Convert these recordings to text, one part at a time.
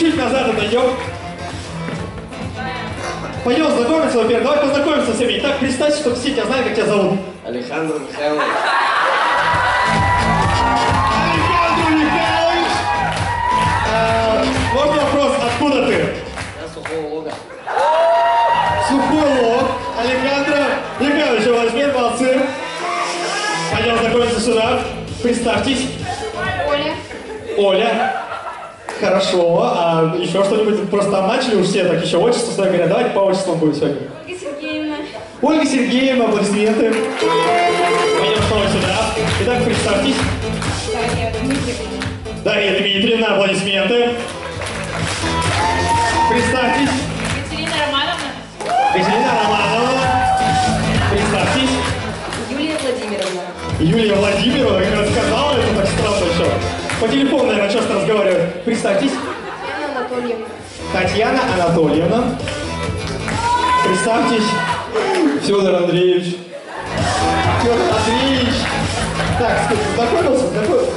чуть-чуть назад отойдем. Пойдем знакомиться, во-первых. Давай познакомимся с всеми. Итак, представься, чтобы все тебя знали, как тебя зовут. Александр Михайлович. Александр Михайлович! А, можно вопрос, откуда ты? Я сухого лога. Сухой лог. Александра Михайловича возьмем, молодцы. Пойдем знакомиться сюда. Представьтесь. Оля. Оля. Хорошо. А еще что-нибудь? Просто там начали уж все так еще отчество свои говорят. Давайте по отчествам будем сегодня. Ольга Сергеевна. Ольга Сергеевна, аплодисменты. Пойдем снова сюда. Итак, представьтесь. Дарья Дмитриевна. Дарья Дмитриевна, аплодисменты. Представьтесь. Екатерина Романовна. Екатерина Романова. Представьтесь. Юлия Владимировна. Юлия Владимировна, как она сказала, это так странно еще. По телефону, наверное. Представьтесь. Анатольевна. Татьяна Анатольевна. Представьтесь. Федор Андреевич. Федор Андреевич. Так, скажи, знакомился? Знакомился?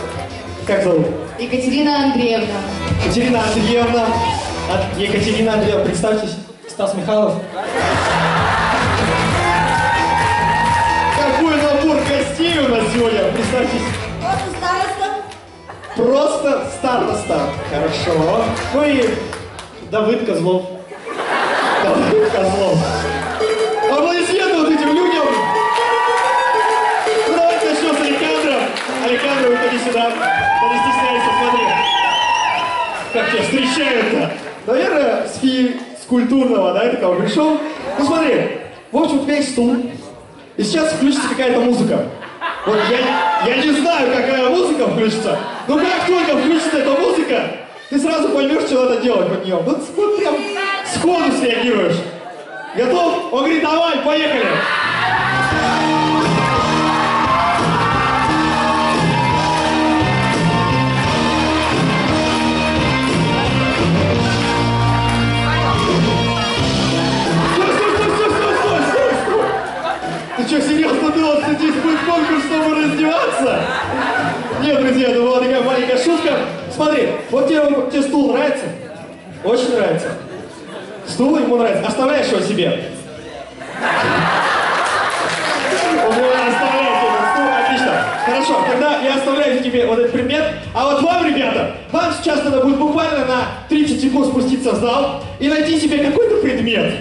Как зовут? Екатерина Андреевна. Екатерина Андреевна. А, Екатерина Андреевна, представьтесь. Стас Михайлов. Какой набор гостей у нас сегодня, представьтесь. Просто староста. Хорошо. Ну и Давыд Козлов. Давыд Козлов. Аплодисменты вот этим людям. Ну давайте начнем с Александром. Александр, выходи сюда. Да не стесняйся, смотри. Как тебя встречают-то? Наверное, с, культурного, да, такого пришел. Ну смотри, в общем, у тебя есть стул. И сейчас включится какая-то музыка. Вот я, я не знаю, какая музыка включится, но как только включится эта музыка, ты сразу поймешь, что надо делать под нее. Вот, вот прям сходу среагируешь. Готов? Он говорит, давай, поехали. Смотри, вот тебе, тебе стул нравится? Очень нравится. Стул ему нравится. Оставляешь его себе. Он стул. Отлично. Хорошо, тогда я оставляю тебе вот этот предмет. А вот вам, ребята, вам сейчас надо будет буквально на 30 секунд спуститься в зал и найти себе какой-то предмет.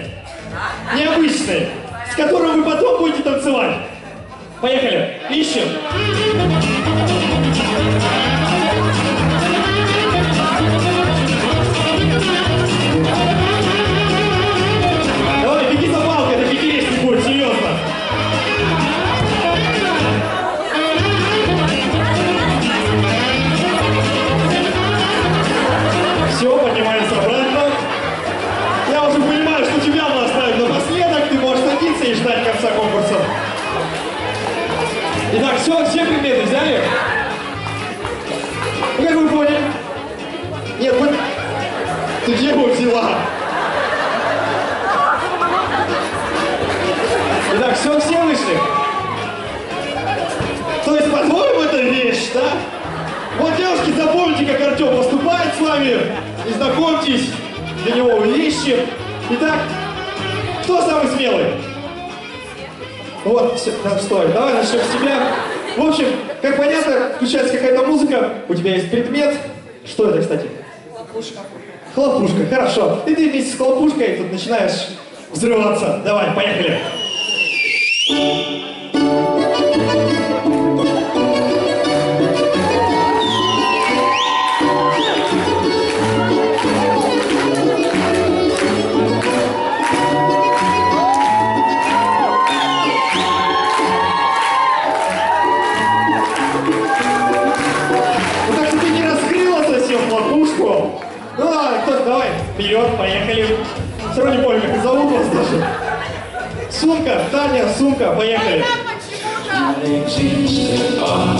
Необычный, с которым вы потом будете танцевать. Поехали. Ищем. Ты где его взяла? Итак, все, все вышли? То есть, по-твоему, это вещь, да? Вот, девушки, запомните, как Артем поступает с вами. И знакомьтесь, для него ищем. Итак, кто самый смелый? Вот, все, да, стой, давай начнем с тебя. В общем, как понятно, включается какая-то музыка, у тебя есть предмет. Что это, кстати? Хлопушка. Хлопушка, хорошо. И ты вместе с хлопушкой тут начинаешь взрываться. Давай, поехали. Ну вас даже. Сумка, Таня, сумка, поехали. n'existe pas.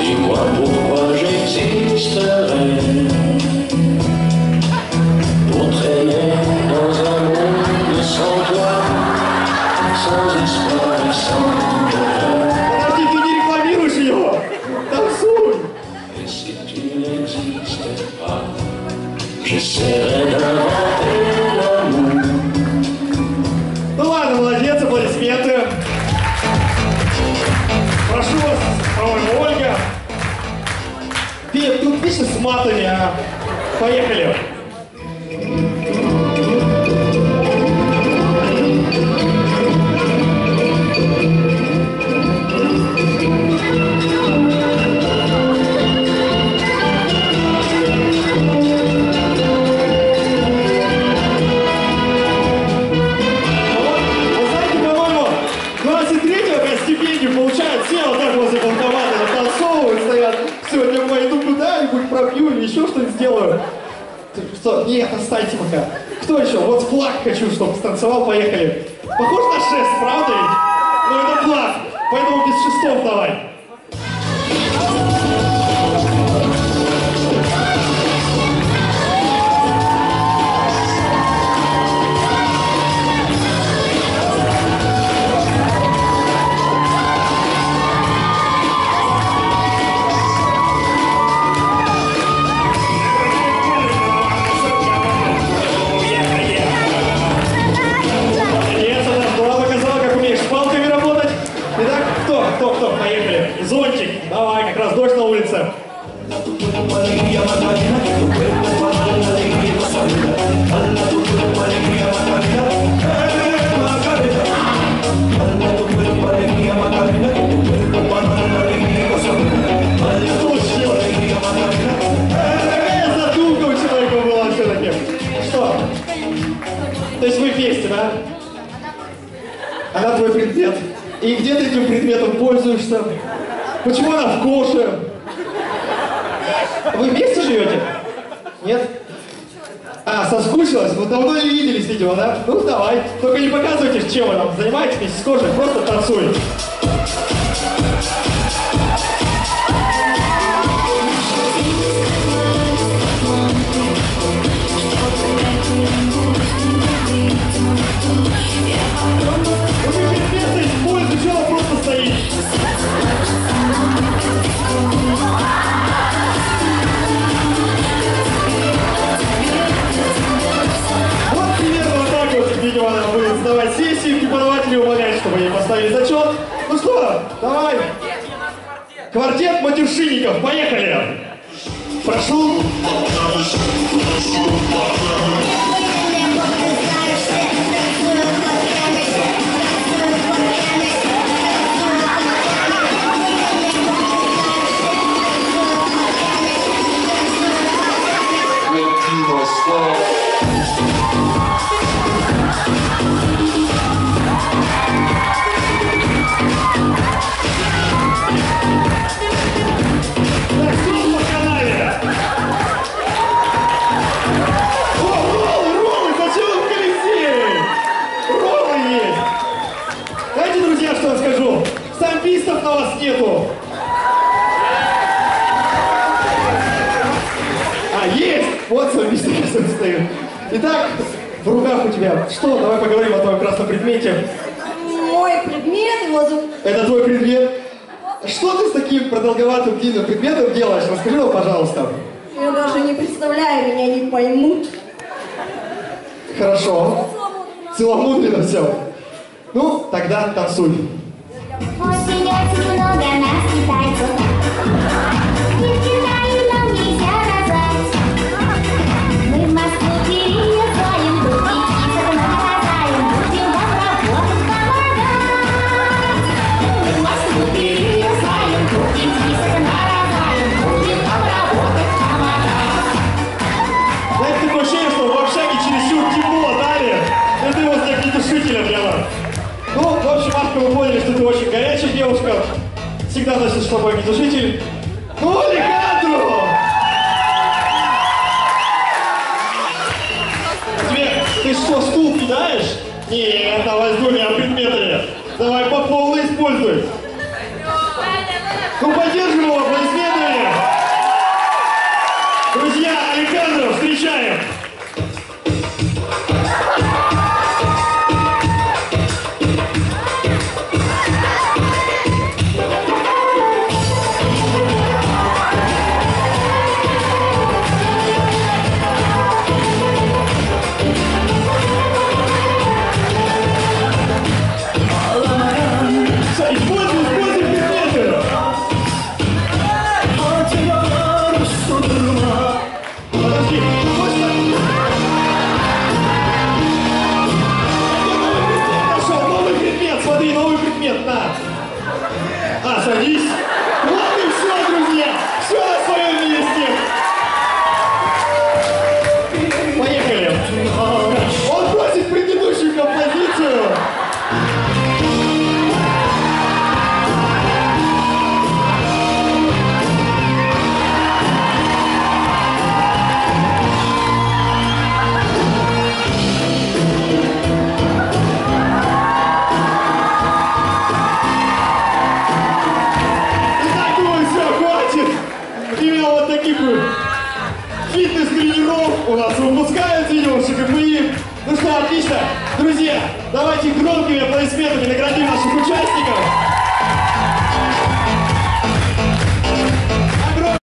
Dis-moi Поехали. Вот, Что? Нет, останьте пока. Кто еще? Вот флаг хочу, чтобы станцевал, поехали. Похож на шест, правда ведь? Но это флаг, поэтому без шестов давай. Да? Она твой предмет. И где ты этим предметом пользуешься? Почему она в коше? Вы вместе живете? Нет? А, соскучилась? Вы давно не виделись, видимо, да? Ну, давай. Только не показывайте, чем вы там занимаетесь вместе с кожей, просто танцуй. Матершинников, поехали. Прошу. А, есть! Вот которые стоят. Итак, в руках у тебя. Что? Давай поговорим о твоем красном предмете. Мой предмет, его зовут... Это твой предмет. Что ты с таким продолговатым длинным предметом делаешь? Расскажи нам, пожалуйста. Я даже не представляю, меня не поймут. Хорошо. Целомудренно все. Ну, тогда танцуй. Осенью много нас китайцев. И в Всегда носишь с отлично. Друзья, давайте громкими аплодисментами наградим наших участников.